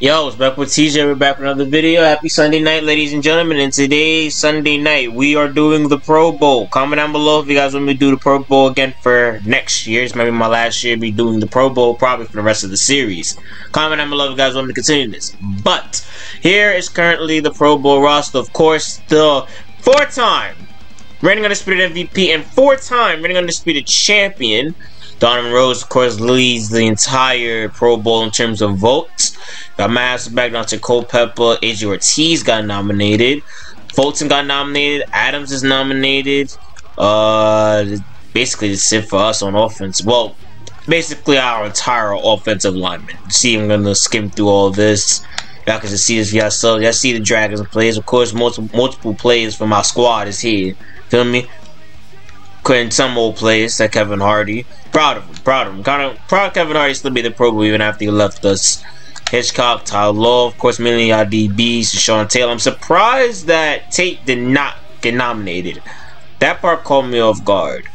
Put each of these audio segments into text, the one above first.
Yo, it's back with TJ. We're back with another video. Happy Sunday night, ladies and gentlemen. And today, Sunday night, we are doing the Pro Bowl. Comment down below if you guys want me to do the Pro Bowl again for next year. It's maybe my last year be doing the Pro Bowl, probably for the rest of the series. Comment down below if you guys want me to continue this. But, here is currently the Pro Bowl roster. Of course, the four-time reigning undisputed MVP and four-time reigning undisputed champion, Donovan Rose, of course, leads the entire Pro Bowl in terms of votes. Got Moss back down to Culpepper. AJ Ortiz got nominated. Fulton got nominated. Adams is nominated. Uh, basically, it's it for us on offense. Well, basically our entire offensive lineman. See, I'm gonna skim through all this. Y'all can just see this for yourself. Y'all see the Dragons plays. Of course, multiple multiple players from our squad is here. Feel me? Quitting some old place like Kevin Hardy. Proud of him. Proud of him. Kind of proud of Kevin Hardy still be the Pro even after he left us. Hitchcock, Tyler Law, of course, many of DBs, Sean Taylor. I'm surprised that Tate did not get nominated. That part caught me off guard.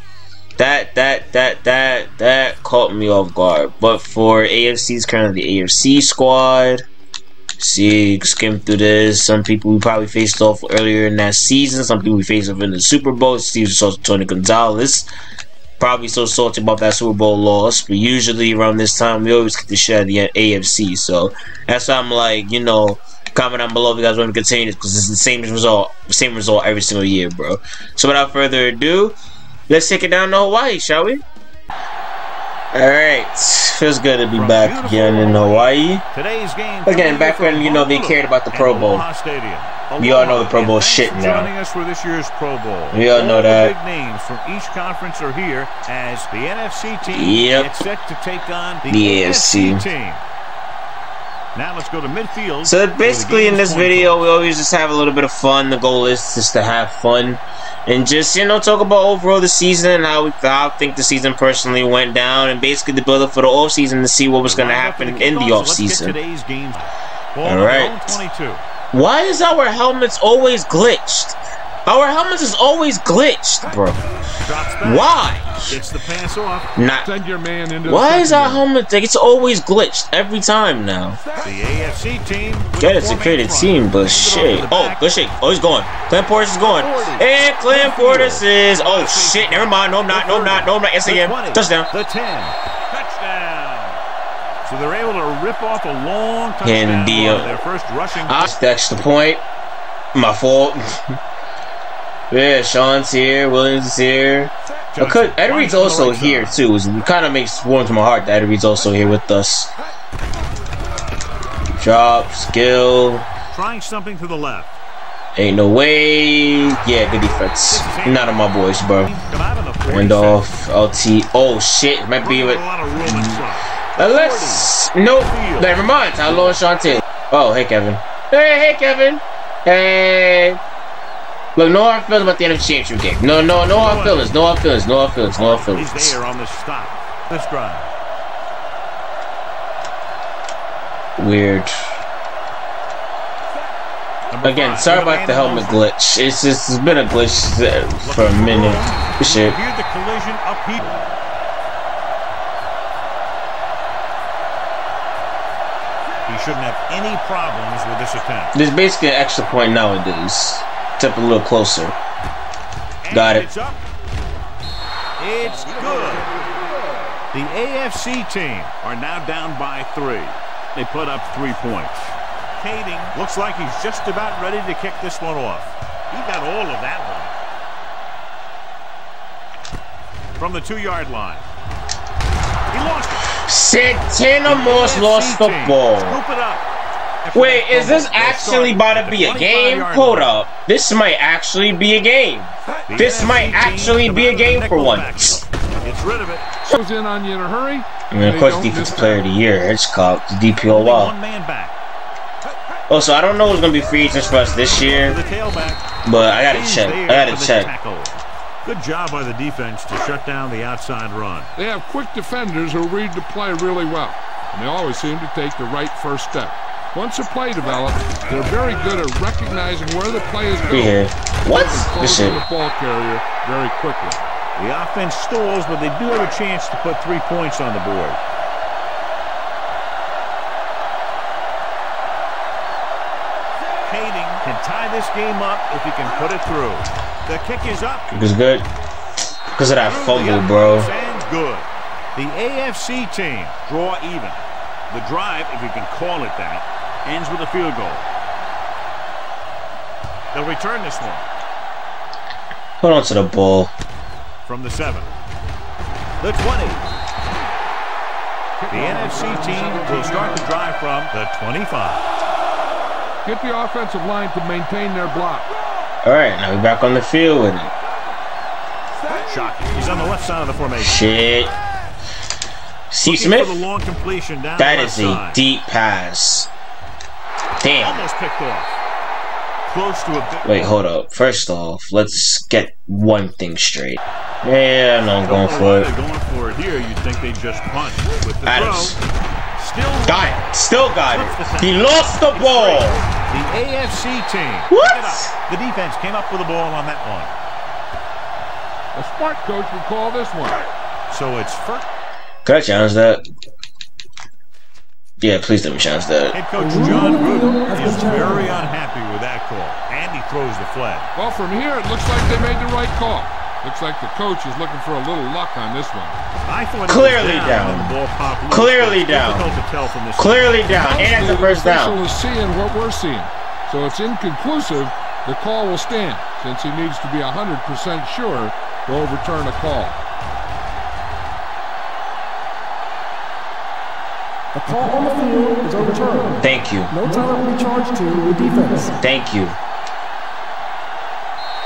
That that that that that caught me off guard. But for AFC's currently the AFC squad. See, skim through this. Some people we probably faced off earlier in that season. Some people we faced off in the Super Bowl. Steve Tony Gonzalez probably so salty about that Super Bowl loss, but usually around this time we always get to share the AFC. So that's why I'm like, you know, comment down below if you guys want to continue this because it's the same result, same result every single year, bro. So without further ado, let's take it down to Hawaii, shall we? Alright, feels good to be back again in Hawaii. Today's game Again, back when, you know, they cared about the Pro Bowl. We all know the Pro Bowl shit now. Joining us for this year's Pro Bowl. We all know that. Big names from each conference are here as the NFC team yep. gets set to take on the, the AFC team. Now let's go to midfield. So basically, in this video, we always just have a little bit of fun. The goal is just to have fun and just you know talk about overall the season and how we how I think the season personally went down, and basically the build up for the off season to see what was going to happen in the off season. All right. Why is our helmets always glitched? Our helmets is always glitched, bro. Why? Gets the pass off. Not. Send your man into Why is our helmet like it's always glitched every time now? The AFC team. with it's a front. team, but Moves it over shit. Oh, good shit. Oh, he's going. Clint Portis is going. And Clint Portis is. Oh shit. Never mind. No, I'm not. No, I'm not. No, I'm not. Yes, am. Touchdown. The 10. Touchdown. So they're able to rip off a long touchdown And the, uh, their first rushing. Ah, that's the point. My fault. yeah, Sean's here. Williams is here. Because Ed Reed's also here too. It kind of makes warm to my heart that Ed Reed's also here with us. Drop, skill. Trying something to the left. Ain't no way. Yeah, good defense. Not on my boys, bro. Come out of the 47. End off. LT. Oh shit. Might be with. a lot of room in front. Let's. Nope. Never mind. And Sean Taylor. Oh, hey, Kevin. Hey, hey, Kevin. Hey. Look, no hard feelings about the NFC Championship game. No, no, no hard feelings. No hard feelings. No hard feelings. No hard He's feelings. there on the stop. This drive. Weird. Number Again, five, sorry about the helmet glitch. It's just it's been a glitch for a minute. Shit. The collision. He shouldn't have any problems with this attempt. There's basically an extra point nowadays. Step a little closer. Got it. It's. It's good. The AFC team are now down by three. They put up three points. Kaeding looks like he's just about ready to kick this one off. He got all of that one. From the two-yard line. He lost it. Santana Moss lost the ball. Scoop it up. After Wait, is this actually about to be a game? 25-yard Hold up. This might actually be a game. The This NFC might actually be a out of the game for nickel once. backfield. Gets rid of it. Goes in on you in a hurry. I mean, of They course, don't defensive player of the year, It's called the DPO wow. One man back. Oh, also, I don't know who's gonna be free agents for us this year, but I gotta He's check. there I gotta check. tackle. Good job by the defense to shut down the outside run. They have quick defenders who read the play really well, and they always seem to take the right first step. Once a play develops, they're very good at recognizing where the play is going here. What? and This shit. the ball carrier very quickly. The offense stalls, but they do have a chance to put three points on the board. Kaeding can tie this game up if he can put it through. The kick is up. It was good. Because of that fumble, bro. And good. The AFC team draw even. The drive, if you can call it that, ends with a field goal. They'll return this one Hold on to the ball. from the 7. The 20. The NFC team will start the drive from the 25. Get the offensive line to maintain their block. Alright, now we're back on the field with it. Shocking. He's on the left side of the formation. Shit. C. Smith? For the long completion down That the is left a deep pass. Damn. Almost picked off. Close to a bit. Wait, hold up. First off, let's get one thing straight. Yeah, I'm going Don't know for it. Going for it here. You'd think they just punt with the Adams. Still Got it. Still got it. He lost the ball. The AFC team. What? Pick it up. The defense came up with the ball on that one. A smart coach would call this one. So it's first. Could I challenge that? Yeah, please let me challenge that. Head coach Jon Gruden is very unhappy with that call, and he throws the flag. Well, from here, it looks like they made the right call. Looks like the coach is looking for a little luck on this one. I thought it was Clearly down. down. ball popped Clearly down. Difficult to tell from this. Clearly down. And the first official down. is seeing what we're seeing. So it's inconclusive. The call will stand since he needs to be 100% sure to overturn a call. A call on the field is overturned. Thank you. No time will be charged to the defense. Thank you.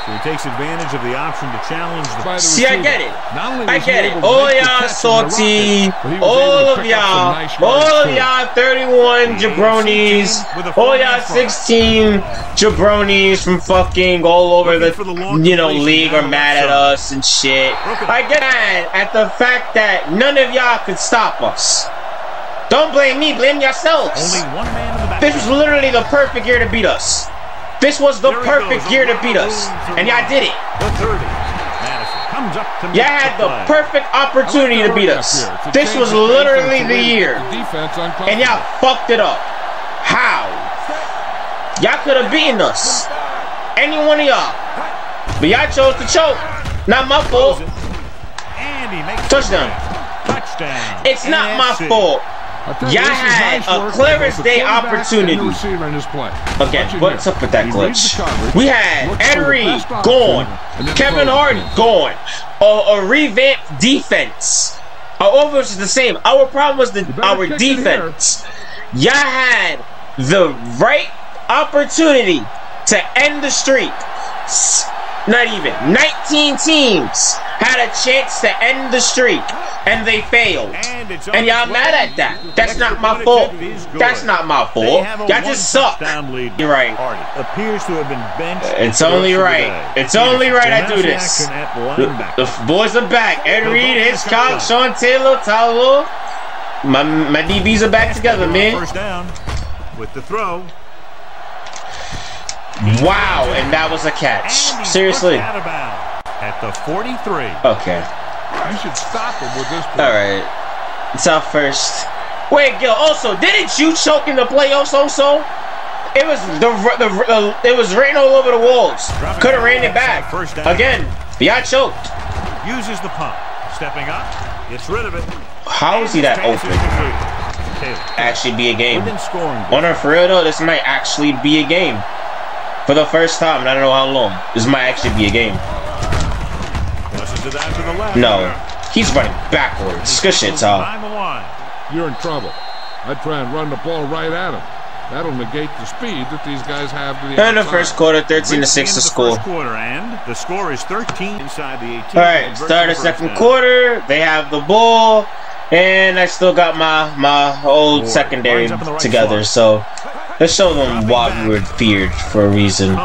So he takes advantage of the option to challenge the. By the See, I get it. Not only I get it. able to All y'all salty. interrupt it, but he was able All of pick up some y'all. nice All of y'all 31 jabronis. All y'all 16 jabronis from fucking all over the, the you know, league are mad at us and shit. I get mad at the fact that none of y'all could stop us. Don't blame me, blame yourselves. Only one man in the back. This was literally the perfect year to beat us. This was the There perfect year to beat us. the room for And y'all did it. The 30. Madison comes up to Y'all had the play. perfect opportunity to beat us. This was literally the year. And y'all fucked it up. How? Y'all could have beaten us. Any one of y'all. But y'all chose to choke. Not my fault. And he makes Touchdown. Touchdown. It's not my fault. Had a clear as day opportunity. Receiver in this play. Again, what's up with that glitch? We had Henry gone, Kevin to gone, a, a revamped defense. Our offense is the same. Our problem was the our kick it here. defense. Y'all had the right opportunity to end the streak. Not even 19 teams had a chance to end the streak, and they failed. And, it's on And y'all mad at that. That's not my fault. attempt is good. That's not my fault. Y'all just suck. You're right. Appears to have been benched. It's only rest of the right. It's only right I do this. The, the boys are back. Ed Reed, Hitchcock. Sean Taylor, Tyler. My my DBs are back together, man. First down with the throw. Wow, and that was a catch. Seriously. Pushed out of bounds at the 43. Okay. You should stop him with this play. All right. It's our first. Wait, Gil. Also, didn't you choke in the playoffs? Also, it was the the, the it was written all over the walls. Could have ran it back First down. again. But y'all choked. Uses the pump. Stepping up. Gets rid of it. How is he that Pass open? Actually, be a game. Within scoring. On her for real though, this might actually be a game. For the first time, and I don't know how long. This might actually be a game. No. He's running backwards. Good shit, Tom. Behind the line. You're in trouble. I'd try and run the ball right at him. That'll negate the speed that these guys have to the In the first quarter, 13 to 6 to the score. Quarter, and the score is 13 inside the 18. Alright, start to the second quarter. They have the ball. And I still got my my old Ward secondary lines up in the right together, so let's show them why we were feared for a reason.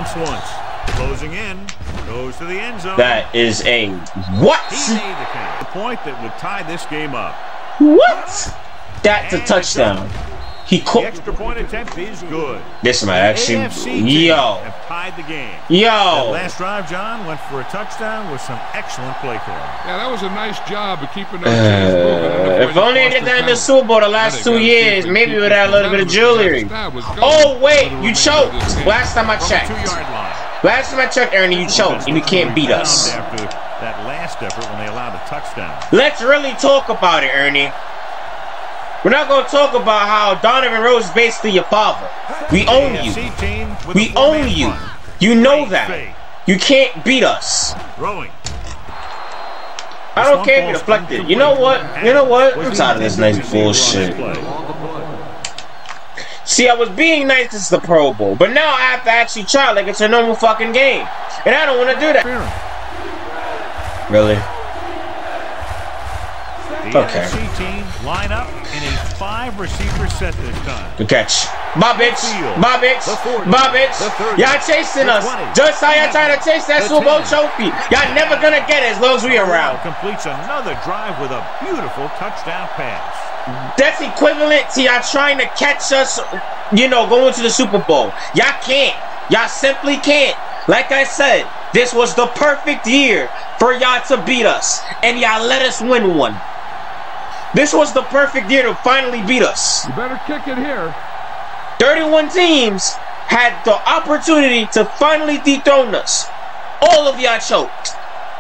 Pumps once. Closing in. Goes to the end zone. That is a what? He made the count. The point that would tie this game up. What? That's a touchdown. He The caught. extra point attempt is good. This might actually. AFC Yo. have tied the game. That Yo. last drive, John, went for a touchdown with some excellent play calling. Yeah, that was a nice job of keeping those chains moving. Uh, if only I did foster that in the. Super Bowl the last two gotta see if years, maybe keep with this that little bit of jewelry. stab was going Oh, wait, you choked. Last time I From checked. The two-yard line. Last time I checked, Ernie, you choked and you can't beat us. That last effort when they allowed a touchdown. Let's really talk about it, Ernie. We're not going to talk about how Donovan Rose is basically your father. We own you. AFC team with We own you. You know that. You can't beat us. I don't care if you deflected. You know what? You know what? I'm tired of this nice bullshit. See, I was being nice is the Pro Bowl, but now I have to actually try like it's a normal fucking game. And I don't want to do that. Really? The Okay. NFC team line up in a five receiver set this time. Good catch. Bobbits. Bobbits. Bobbits. Y'all chasing us. Just how y'all trying to chase that Super Bowl trophy. Y'all never gonna get it as long as we are around. Completes another drive with a beautiful touchdown pass. That's equivalent to y'all trying to catch us, you know, going to the Super Bowl. Y'all can't. Y'all simply can't. Like I said, this was the perfect year for y'all to beat us. And y'all let us win one. This was the perfect year to finally beat us. You better kick it here. 31 teams had the opportunity to finally dethrone us. All of y'all choked.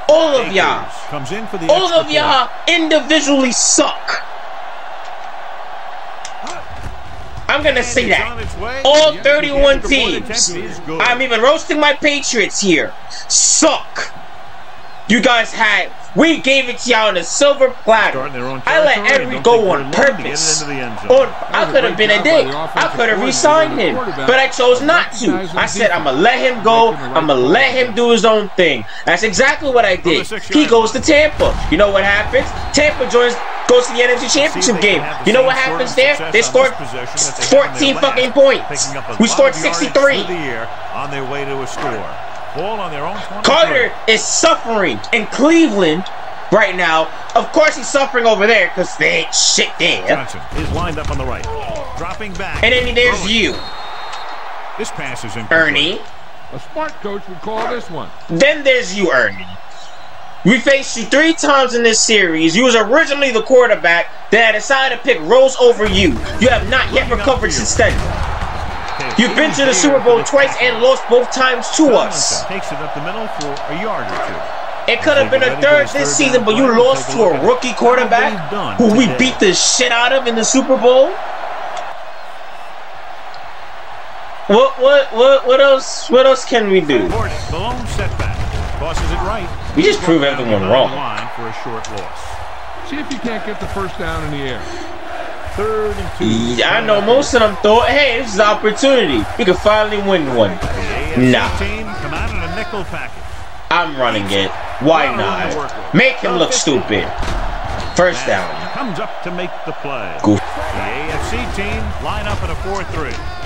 All of y'all. Comes in for the All of y'all individually suck. I'm gonna say that. on its way. All 31 extra point attempt teams. I'm even roasting my Patriots here. Suck. You guys had. We gave it to y'all on a silver platter. Starting their own I let every go on they're long to get it purpose. into the end zone. On, I could have been a great job by dick. I could have re-signed him, but I chose not to. I said I'm gonna let him go. making the right I'm gonna let him do his own thing. That's exactly what I did. He goes to. Tampa. You know what happens? Tampa joins, goes to the NFC Championship game. can have the You know what happens there? They scored this possession that they had in 14 fucking points. picking up a We scored 63. through the year on their way to a score. Ball on their own Carter is suffering in Cleveland right now. Of course, he's suffering over there because they ain't shit there. Johnson is lined up on the right. Dropping back. And then there's Throwing. you, This pass is in Ernie. A smart coach would call this one. Then there's you, Ernie. We faced you three times in this series. You was originally the quarterback. that I decided to pick Rose over you. You have not yet recovered since then. Okay, You've been to the Super Bowl twice and lost both times to us. Takes it up the middle for a yard or two. It could have been a third this season, but you lost to a rookie quarterback who we beat the shit out of in the Super Bowl. What what what what else what else can we do? Gordon, the lone setback. It right. We just prove Down everyone wrong. For a short loss. See if you can't get the first down in the air. Third and two. Yeah, I know most of them thought, hey, this is an opportunity. We can finally win one. Nah. team come out in a nickel package. I'm running it. Why not? Make him look stupid. First down. Comes up to make the play. Goof. The AFC team line up in a 4-3.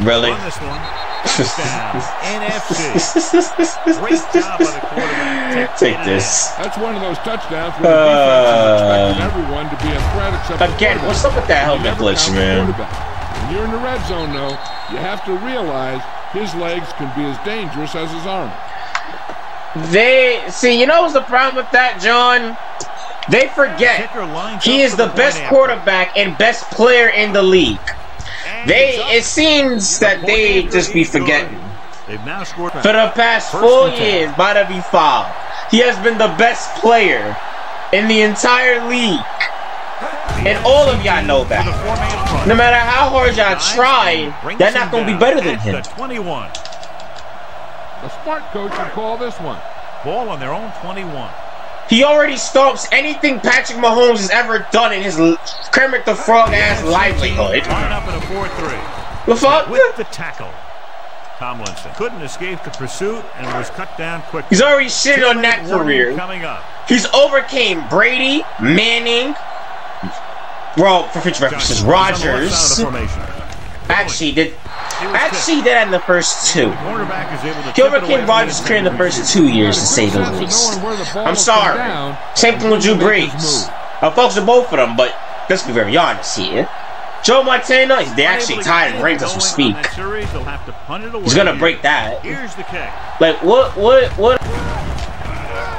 Really? Run this one. Touchdown. NFC. Great job by the quarterback. Take it this. That's one of those touchdowns where the defense is expecting Uh, everyone to be a threat except the Again, what's up with that helmet never glitch, man? When you're in the red zone, though, you have to realize his legs can be as dangerous as his arm. They see, you know what's the problem with that, John? They forget he is for the best quarterback and best player in the league. And They it seems that they just be forgetting. They've now scored For the past four years, by the be foul, he has been the best player in the entire league. And all of y'all know that. No matter how hard y'all try, y'all not gonna be better than him. The 21. A smart coach would call this one. Ball on their own 21. He already stomps anything Patrick Mahomes has ever done in his l- Kermit the Frog ass livelihood. Line up in a 4-3. The fuck? With the tackle. Tomlinson couldn't escape the pursuit and was cut down quickly. He's already shitted on that career. Coming up. He's overcame Brady, Manning, well, for future references, Johnson on the left side Rodgers. of the formation. Actually, did I see that in the first two. Gilbert Rogers career in the first two years, to say the least. I'm sorry. Same thing with Drew Brees. I'm focused on both of them, but let's be very honest here. Joe Montana, they actually tied and ranked us for speak. He's gonna break that. Like what? What? What?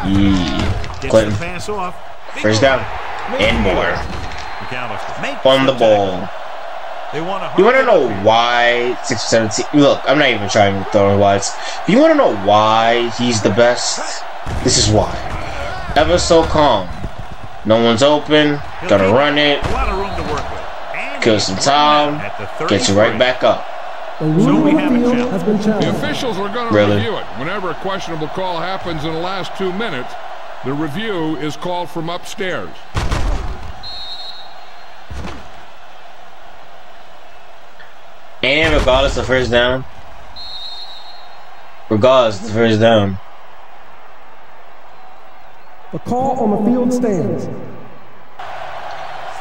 Yeah. Clinton. First down and more on the ball. They want to You want to know why 6 17? Look, I'm not even trying to throw in wise. If you want to know why he's the best, this is why. Ever so calm. No one's open. Gonna run it. A lot of room to work with. And Kill some time. out at the Gets you right back up. A rule we have a the has been The officials are going to Really? review it. Whenever a questionable call happens in the last two minutes, the review is called from upstairs. And regardless of first down. Regardless of first down. The call on the field stands.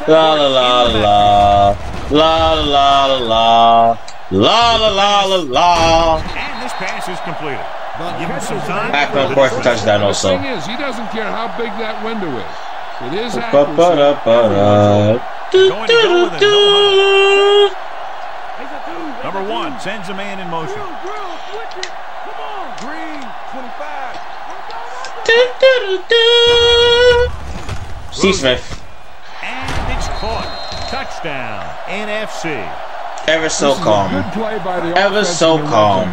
La la la la la la la la la la la la la. And this pass is completed. Give him some time. Back on course for touchdown The also. thing is, he doesn't care how big that window is. With his Ba-ba-da-ba-da. accuracy, Going to go with a no huddle. Number Sends a man in motion. Green, 25. Smith. And it's caught. Touchdown, NFC. Ever so calm. Ever so calm.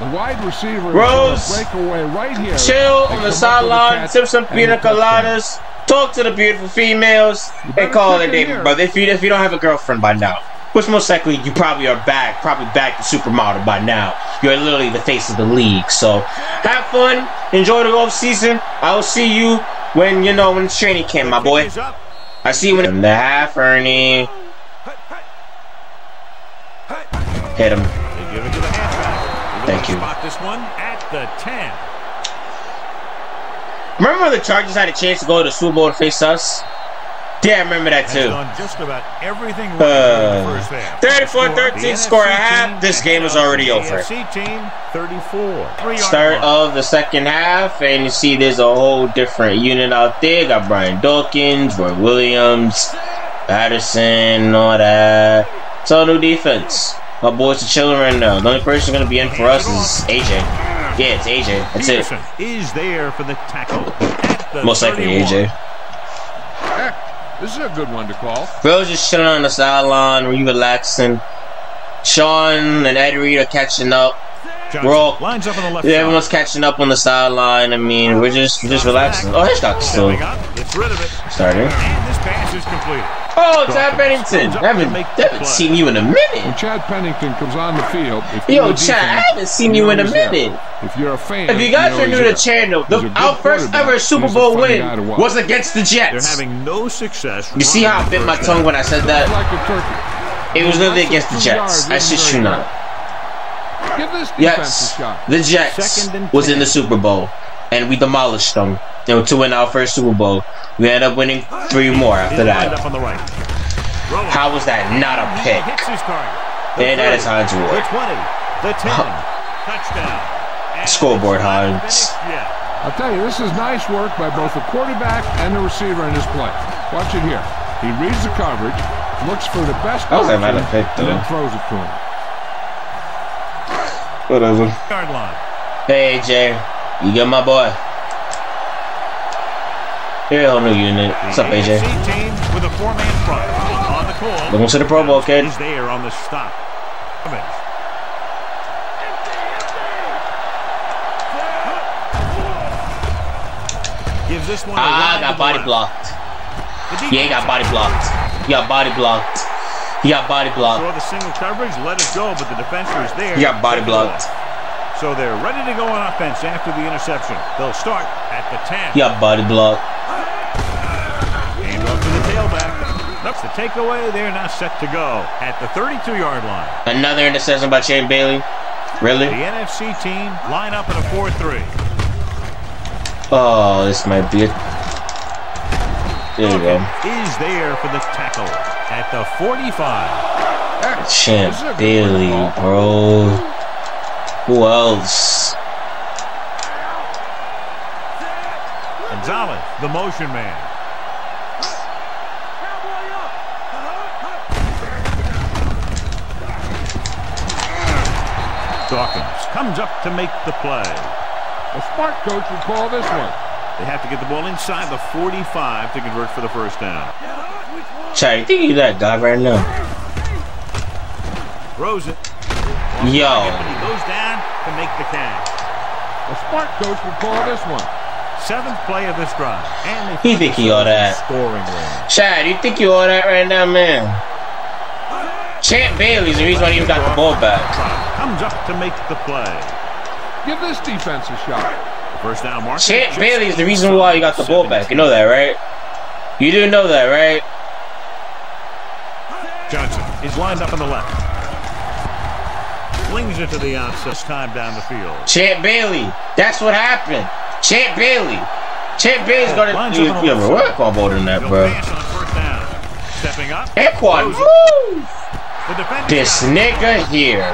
The wide receiver Rose, breakaway right here. chill on the sideline, sip some pina coladas, talk to the beautiful females, and call it a day, brother. If you, if you don't have a girlfriend by now which most likely you probably are back, probably back to supermodel by now. You're literally the face of the league. So have fun, enjoy the off season. I will see you when you know when training camp, my boy. I see you in the half, Ernie. Hit him. Thank you. This one at the 10. Remember when the Chargers had a chance to go to the Super Bowl to face us? Yeah, I remember that too. just about everything right Uh, first half. 34-13 The score NFC half. This game is already over. Team 34. Start of the second half, and you see there's a whole different unit out there. Got Brian Dawkins, Roy Williams, Patterson, all that. It's all new defense. My boys are chilling right now. The only person gonna be in for us is AJ. Yeah, it's AJ. That's it. Is there for the tackle. Most likely 31. AJ. Heck, this is a good one to call. Bro's just chilling on the sideline, re relaxing. Sean and Ed Reed are catching up. Johnson We're all- lines up on the left Yeah, everyone's catching up on the sideline. I mean, we're just we're just relaxing. Oh, Hitchcock's still Stepping up, gets rid of it. starting. And this pass is completed. Oh, Chad Pennington. I haven't, haven't seen you in a minute. When. Chad Pennington comes on the field, Yo, Chad, I haven't seen you in a there. minute. If you're a fan, If you guys are new to the channel, the, our first ever Super Bowl win guy to watch. was against the Jets. They're having no success. You see how I bit my tongue when I said that? like. It was literally against the Jets. I shit isn't you not. Yes, the Jets was in the Super Bowl, and we demolished them. And to win our first Super Bowl, we ended up winning three more after that. up on the right. Throwing. How was that not a pick? hits his target. The And that is 30, Hines The Ward. 20. The 10. Touchdown. Scoreboard, it's Hines. I'll tell you, this is nice work by both the quarterback and the receiver in this play. Watch it here. He reads the coverage, looks for the best That was option, a pick, and then throws it to him. Whatever. Yard line. Hey, AJ. You get my boy. Here, whole new unit. What's up, AJ? AFC team with a four-man front. On the call. Welcome to the Pro Bowl, kid. There on the stop. Gives this one Ah, got body blocked. Yeah, he got body blocked. He got body blocked. He got body blocked. Saw the single coverage, let it go, but the defender is there. He got body blocked. So they're ready to go on offense after the interception. They'll start at the 10. He got body block. Hand off to the tailback. That's the takeaway. They're now set to go at the 32-yard line. Another interception by Shane Bailey. Really? The NFC team line up in a 4-3. Oh, this might be it. There you go. Is there for the tackle at the 45. Heck, Champ this is a good Bailey, bro. Who else? Gonzalez, the motion man. Dawkins comes up to make the play. A smart coach would call this one. They have to get the ball inside the 45 to convert for the first down. Check, you that guy right now. Throws it. Yo. And he goes down to make the catch. A smart coach would call this one. Seventh play of this drive. And they He put think he all themselves in that. Scoring range. Chad, you think you all that right now, man? Champ Bailey's the reason why you got the ball back. Comes up to make the play. Give this defense a shot. First down mark. Champ Bailey is the reason why you got the ball back. You know that, right? You do know that, right? Johnson is lined up on the left. Flings it to the outside. Time down the field. Champ Bailey. That's what happened. Champ Bailey. Champ Bailey's gonna. Lines You, up on you the have a left work on more than that, bro. pass on first. Stepping up. Equad. Throws it. Woo! The defender This nigga here.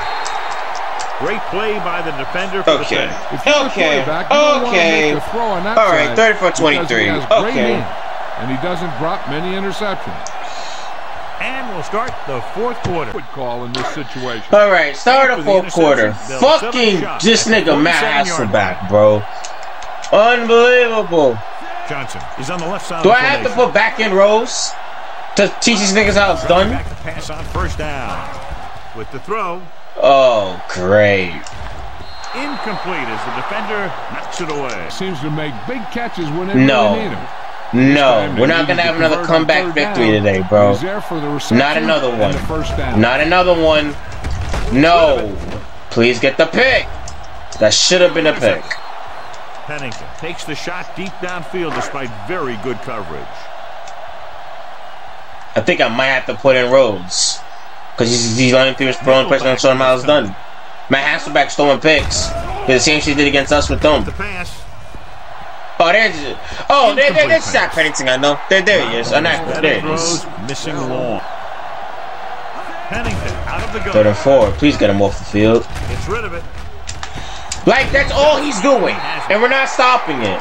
Great play by the defender for Okay. the save. If you're the Okay. quarterback, you don't want to Okay. throw on that All right, side 34 because 23. he has great Okay. And he doesn't drop many interceptions. And we'll start the fourth quarter. Would call in this situation. All right, start After the the fourth quarter. interception, they'll set up Fucking shot this nigga Matt 47 Hasselbeck, bro. Unbelievable. Johnson is on the left side Do of I have to put back in Rose to teach these niggas how it's Running done? Back to pass on first down. With the throw, Oh, great. incomplete as the defender knocks it away. Seems to make big catches when they No. really need him. No, we're not gonna have another comeback victory today, bro. He's there for Not another one. the first down. Not another one. No. Please get the pick. That should have been a pick. Pennington takes the shot deep downfield despite very good coverage. I think I might have to put in Rhodes. Because he's, he's running through his throwing person and showing him how done. Matt Hasselbeck throwing picks. The same shit he did against us with them. The pass. Oh, there's. Oh, there, there, there's Incomplete Zach Pennington. I know. There, there he is. I know. Better There it is. missing long. Pennington out of the gun. Third and four. Please get him off the field. Gets rid of it. Like that's all he's doing, and we're not stopping it.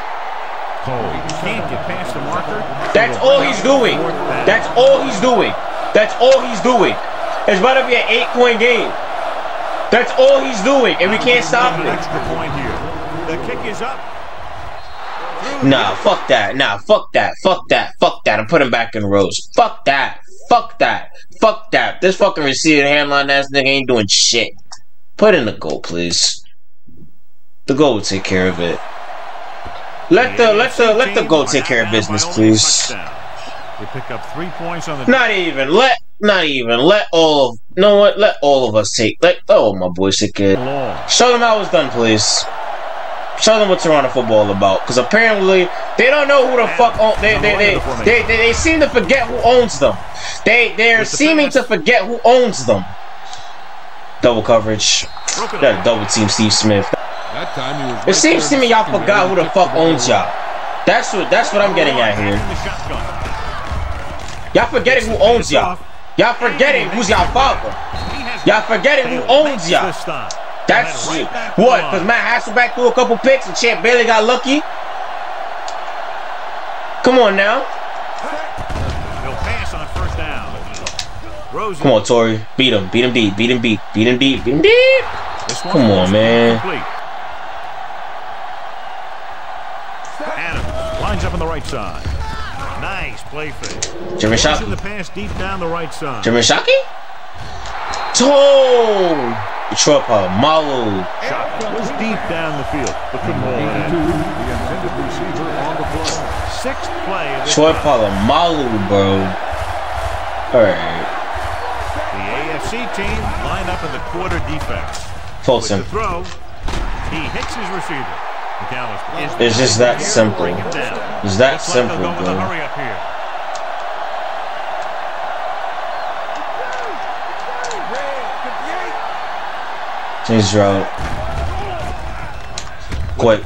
Cole can't get past the marker. That's all he's doing. That's all he's doing. That's all he's doing. It's about to be an eight-point game. That's all he's doing, and we can't stop An it. extra point here. The kick is up. Nah, fuck that. Nah, fuck that. Fuck that. Fuck that. I'm putting back in Rose. Fuck that. Fuck that. Fuck that. This fucking receiver handline ass nigga ain't doing shit. Put in the goal, please. The goal will take care of it. Let the let the let the goal take care of business, please. Pick up three points on the Not even let not even let all of no what let all of us take let oh my boy it. long. Show them how it's done, please. Show them what Toronto football about, because apparently they don't know who the fuck own, they, they, they, they, they, they seem to forget who owns them. They they're the seeming to forget who owns them. Double coverage. Up. double team Steve Smith. That time he was It seems to me y'all forgot who the fuck owns y'all. That's what that's what I'm getting at here. Y'all forgetting who owns y'all. Y'all forgetting who's y'all father. Y'all forgetting who owns y'all. That's Right shit. back to the What? Because Matt Hasselbeck threw a couple picks and Champ Bailey got lucky? Come on now. He'll pass on first down. Rosen. Come on, Torry. Beat him. Beat him deep. Beat him deep. Beat him deep. Beat him deep. Come on, man. Adams lines up on the right side. Nice play fake. Jimmy Shockey. the pass deep down the right side. Jimmy Shockey? Oh! Detroit uh, Malu. Shot was deep down the field, but couldn't hold it the intended receiver on the play. Sixth play of this Troy drive. Malu, bro. Alright. The AFC team lined up in the quarter defense. Pulse With the throw, he hits his receiver. McAllister. It's just that simple. Break him down. It's that Looks like simple, they'll go with bro. Hurry up here. Change route. Quick.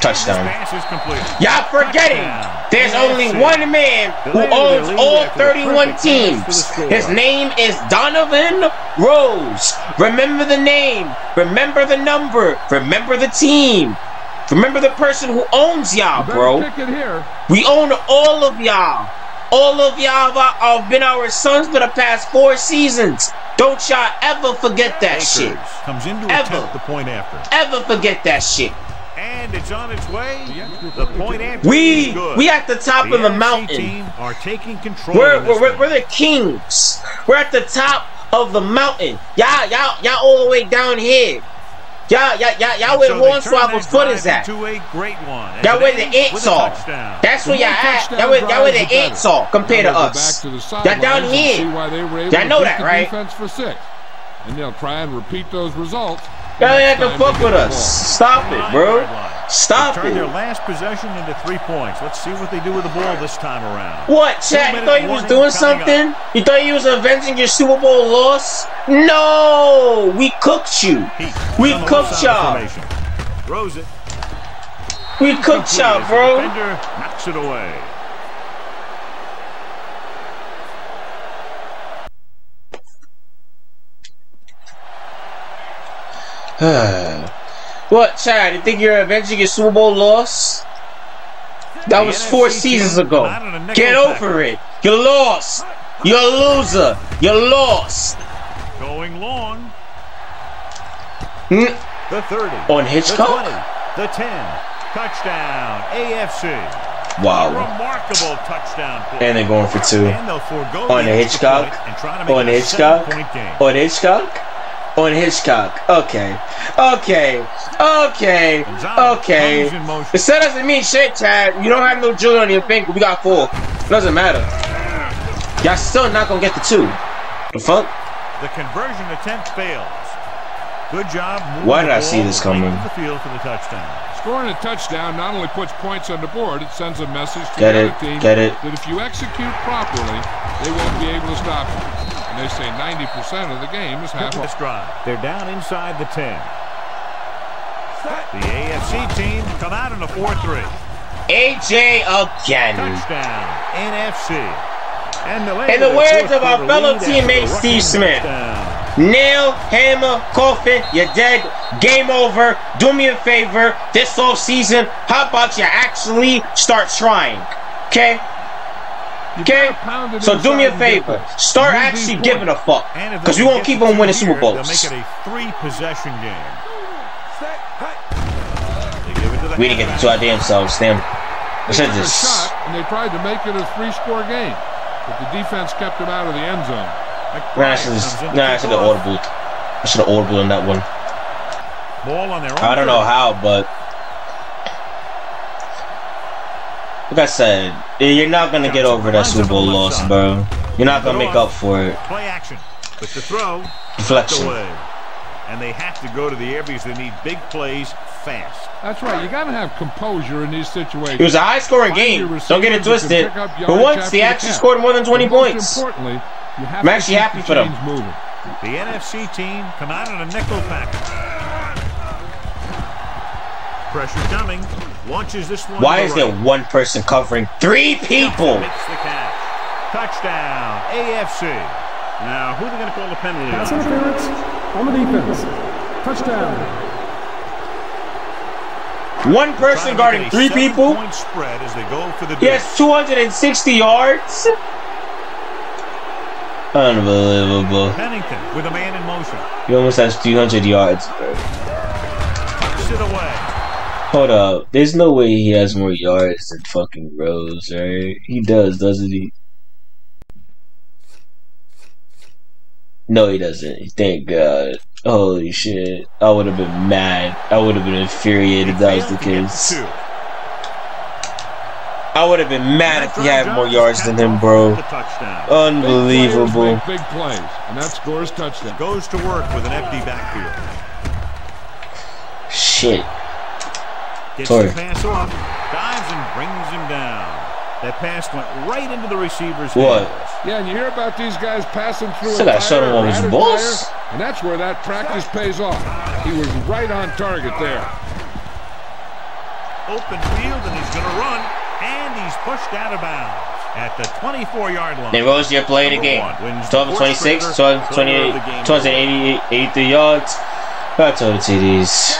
Touchdown. Pass is complete. Y'all forgetting there's only one man who owns all 31 teams. His name is Donovan Rose. Remember the name. Remember the number. Remember the team. Remember the person who owns y'all, bro. kick it here. We own all of y'all. All of y'all have been our sons for the past four seasons. Don't y'all ever forget that Akers shit. comes into Ever. the point after. Ever forget that shit. And it's on its way. The point after We we at the top the of the NFC mountain. are taking control We're, of this we're, we're the kings. We're at the top of the mountain. Y'all, y'all, y'all all the way down here. Y'all, y'all, y'all, y'all where So they turn Hornswoggle's foot is at. into a great one. as Y'all where the ants are. That's where The y'all at. Y'all where, y'all where the the ants are compared to Now they'll go us. The Y'all down here. See why they were able Y'all know that, the right? Defense for six, and they'll try and repeat those results. Y'all have to fuck with us. Stop it, bro. Stop Turn their last possession into three points. Let's see what they do with the ball this time around. What, Chad? You thought you was doing coming up. something? You thought you was avenging your Super Bowl loss? No! We cooked you. Heat We cooked left side of y'all. Throws it. We cooked y'all, bro. Defender knocks it away. what, Chad? You think you're avenging your Super Bowl loss? That was four seasons ago. not in a nickel Get over it. You're lost. You're a loser. You're lost. Going long. Mm, The 30. On Hitchcock? 20. The 10. Touchdown. AFC. Wow. remarkable touchdown play. And they're going for two. And they'll forego On Hitchcock? point and try to make On it Hitchcock? On Hitchcock? On Hitchcock. Okay. Okay. Okay. Okay. comes in motion. It still doesn't mean shit, Chad. You don't have no jewelry on your finger. We got four. Doesn't matter. Y'all still not gonna get the two. The fuck? The conversion attempt fails. Good job. Why did I see this coming? the field for the touchdown. Scoring a touchdown not only puts points on the board, it sends a message to Get the it, other team get it. that if you execute properly, they won't be able to stop you. And they say 90% of the game is half This drive. They're down inside the 10. The AFC team come out in a 4-3. AJ again. Touchdown. NFC. And the, In the words of our fellow teammate, Steve Smith. Nail, hammer, coffin, you're dead. Game over. Do me a favor. This off season, how about you actually start trying? Okay? Okay? So do me a favor. Start actually giving a fuck. Because we won't keep on winning Super They'll Bowls. make it a three-possession game. They give it to the We didn't get the two our damn selves. Damn. I They should took a shot and they tried to make it a three-score game, but the defense kept them out of the end zone. Nah, I should just. Nah, I should have audible. I should have audible in that one. Ball on their own I don't know how, but like I said, eh, you're not gonna get over that Super Bowl loss, bro. You're not gonna make up for it. Play action. But the throw Deflection. And they have to go to the air because they need big plays fast. That's right. You got to have composure in these situations. It was a high-scoring game. Don't get it twisted. can pick up But once they the actually catch. scored more than 20 points. Importantly, I'm actually happy the for them. Moving. The NFC team come out in a nickel package. Pressure coming. Launches this one. Why is the there right. one person covering three people? Makes the catch. Touchdown. AFC. Now, who are they going to call the penalty Pass on? interference on the defense. Touchdown. One person guarding three people. seven-point spread as they go for the He has 260 yards. Unbelievable. Pennington with a man in motion. He almost has 300 yards. Tucks it away. Hold up. There's no way he has more yards than fucking Rose, right? He does, doesn't he? No, he doesn't. Thank God. Holy shit. I would have been mad. I would have been infuriated if that was the Failed to get case. I would have been mad if he had more yards than him, bro. with the touchdown. Unbelievable. Big big plays, and that scores touchdown. Goes to work with an empty backfield. Shit. Gets Sorry. the pass off. Dives and brings him down. That pass went right into the receiver's What? hands. Yeah, and you hear about these guys passing through Still a gotta tire them all or his at balls. tire, and that's where that practice pays off. He was right on target there. Open field and he's going to run. And he's pushed out of bounds at the 24-yard line. And Rose, you're playing the game. one wins 12 the of fourth 26, 12 of player of 28, the game. 288 83 yards. Got total TDs.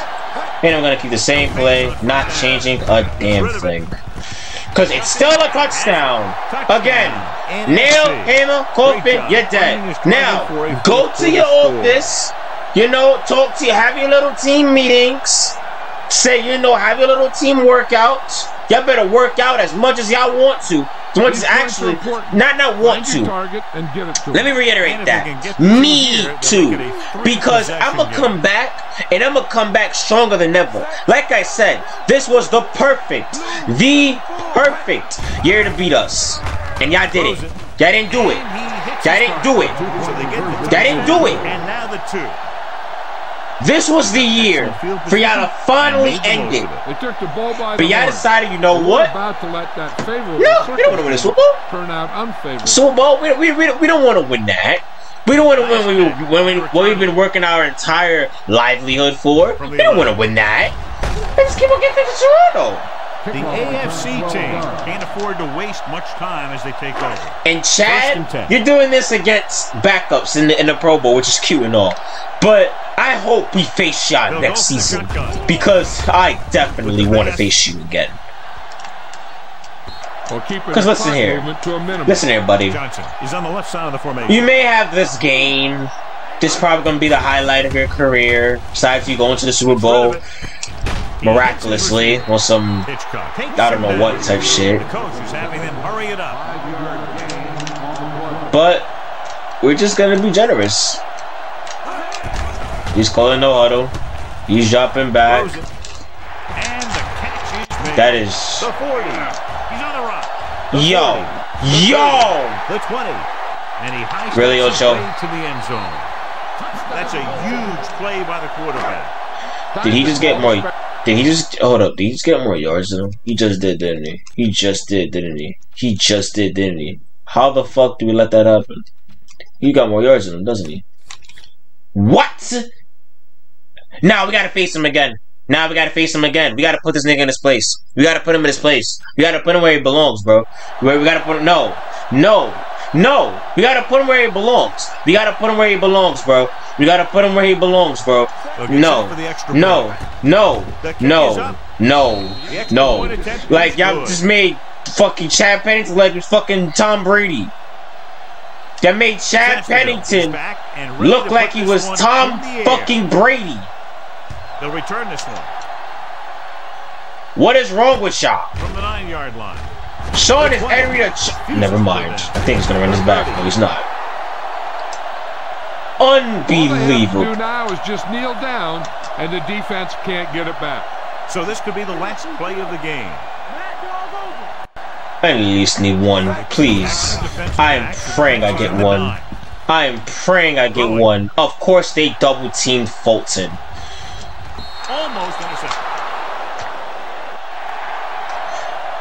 And I'm going to keep the same play, not changing a damn thing. Because it's still a touchdown. Again. Nail, hammer, coffin, you're dead. Now, go to your office, you know, talk to you, have your little team meetings, say, you know, have your little team workouts. Y'all better work out as much as y'all want to. Much as actually, not not want to. Let me reiterate that. Me too. Because I'm going to come back, and I'm going to come back stronger than ever. Like I said, this was the perfect, the perfect year to beat us. And y'all did it. Y'all didn't do it. Y'all didn't do it. Y'all didn't do it. And now the two. This was the year for y'all to finally end it. They took the ball But y'all decided, you know what? About to let that favorable No, we don't want to win a Super Bowl. turn out unfavorable. Super Bowl, we, we, we, we don't want to win that. We don't want to win when, we, when, we, what we've been working our entire livelihood for. We don't want to win that. Let's keep on getting to Toronto. The AFC team can't afford to waste much time as they take over. And First and Chad, you're doing this against backups in the in the Pro Bowl, which is cute and all. But I hope we face y'all They'll next go for the season because I definitely want to face you again. While keeping 'Cause listen here. to a. Listen here, buddy. Johnson is on the left side of the formation. You may have this game. This is probably gonna be the highlight of your career. Besides you going to the Super Bowl miraculously on some I don't know what type shit. The coach is having them hurry it up. But we're just gonna be generous. He's calling no huddle. He's dropping back. Throws it. And the catch is made. That is the 40. He's on the run. The yo, yo. The 20. And he high Really, Ocho? to the end zone. That's a huge play by the quarterback. Did he just get more? Did he just hold up? Did he just get more yards than him? He just did, didn't he? He just did, didn't he? He just did, didn't he? How the fuck do we let that happen? He got more yards than him, doesn't he? What? Now we gotta face him again. Now we gotta face him again. We gotta put this nigga in his place. We gotta put him in his place. We gotta put him where he belongs, bro. Where we gotta put him. No, no, no. We gotta put him where he belongs. We gotta put him where he belongs, bro. We gotta put him where he belongs, bro. No, set for the extra no, no, The kick is no, no, no. Like y'all just made fucking Chad Pennington like fucking Tom Brady. That made Chad Pennington back and ready look like he was Tom in the air. fucking Brady. They'll return this one What is wrong with y'all? from the nine-yard line. Sean is entering a. Ch- Never mind. I think he's gonna run his back. No, he's not. All they have to do Unbelievable. now is just kneel down, and the defense can't get it back. So this could be the last play of the game. I at least need one, please. I am praying I get one. I am praying I get one. Of course, they double teamed Fulton. Almost intercepted.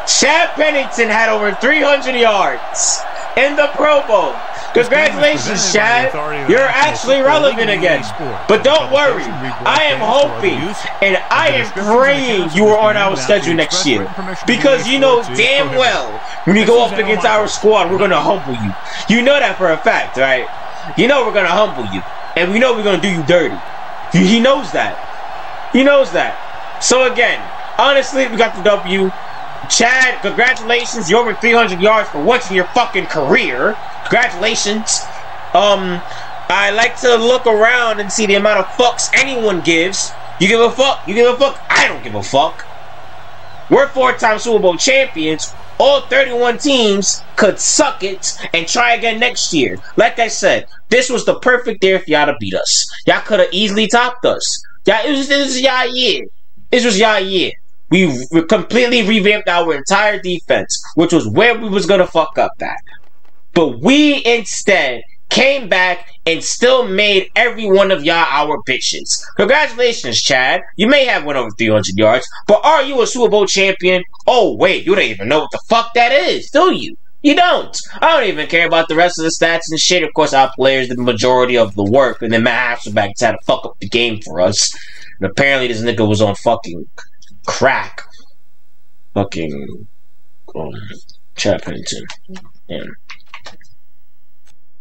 Chad Pennington had over 300 yards in the Pro Bowl. Congratulations, Chad. You're actually relevant again. But don't worry, I am hoping and I am praying you are on our schedule next year. Because you know damn well when you go up against our squad, we're going to humble you. You know that for a fact, right? You know we're going to humble you. And we know we're going to do you dirty. He he knows that. He knows that. So again, honestly, we got the W. Chad, congratulations. You're over 300 yards for once in your fucking career. Congratulations. Um, I like to look around and see the amount of fucks anyone gives. You give a fuck. You give a fuck. I don't give a fuck. We're four-time Super Bowl champions. All 31 teams could suck it and try again next year. Like I said, this was the perfect year for y'all to beat us. Y'all could have easily topped us. Y'all, it was, this was y'all year. This was y'all year. We re- completely revamped our entire defense, which was where we was gonna fuck up at. But we instead came back and still made every one of y'all our bitches. Congratulations, Chad. You may have went over 300 yards, but are you a Super Bowl champion? Oh, wait, you don't even know what the fuck that is, do you? You don't. I don't even care about the rest of the stats and shit. Of course, our players did the majority of the work, and then Matt Hasselbeck had to fuck up the game for us. And apparently, this nigga was on fucking crack. Fucking um, Chad. Yeah.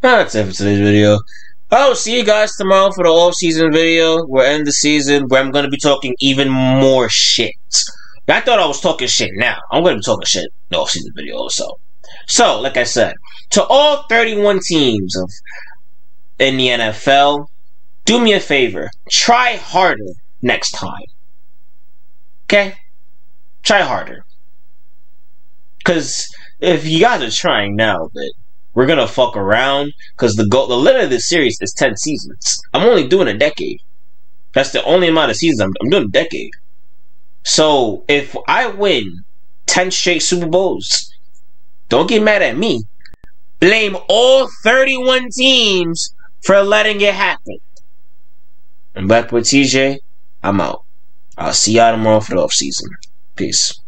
That's it for today's video. I'll see you guys tomorrow for the off-season video. We're in the season where I'm going to be talking even more shit. I thought I was talking shit now. I'm going to be talking shit in the off-season video also. So, like I said, to all 31 teams of in the NFL, do me a favor. Try harder next time. Okay? Try harder. Because if you guys are trying now, that we're gonna fuck around. Because the goal, the limit of this series is 10 seasons. I'm only doing a decade. That's the only amount of seasons I'm, I'm doing a decade. So if I win 10 straight Super Bowls, don't get mad at me. Blame all 31 teams for letting it happen. I'm BlackBoyTJ. I'm out. I'll see y'all tomorrow for the off season. Peace.